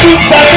keep fighting.